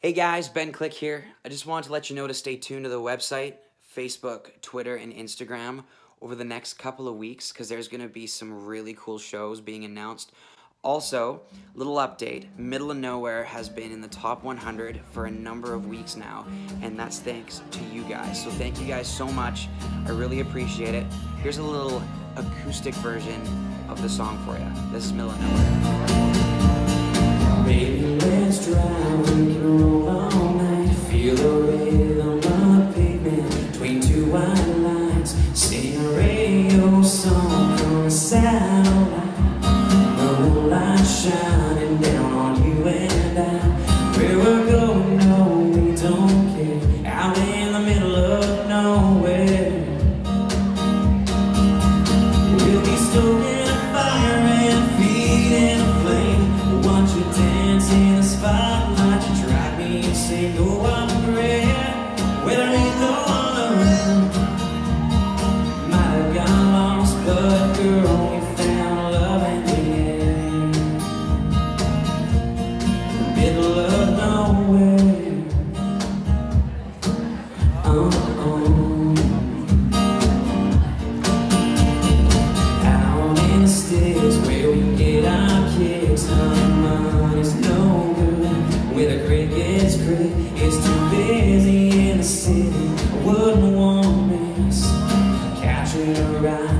Hey guys, Ben Klick here. I just wanted to let you know to stay tuned to the website, Facebook, Twitter, and Instagram over the next couple of weeks because there's going to be some really cool shows being announced. Also, little update Middle of Nowhere has been in the top 100 for a number of weeks now, and that's thanks to you guys. So, thank you guys so much. I really appreciate it. Here's a little acoustic version of the song for you. This is Middle of Nowhere. Baby, To miss. Catching a ride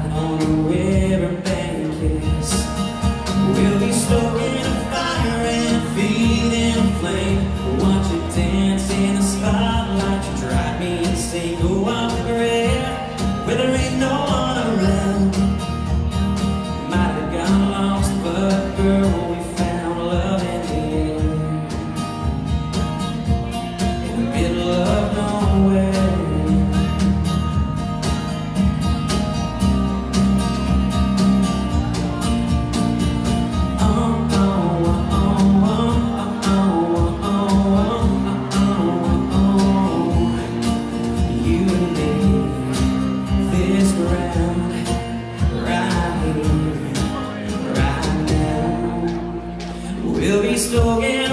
We'll be stalking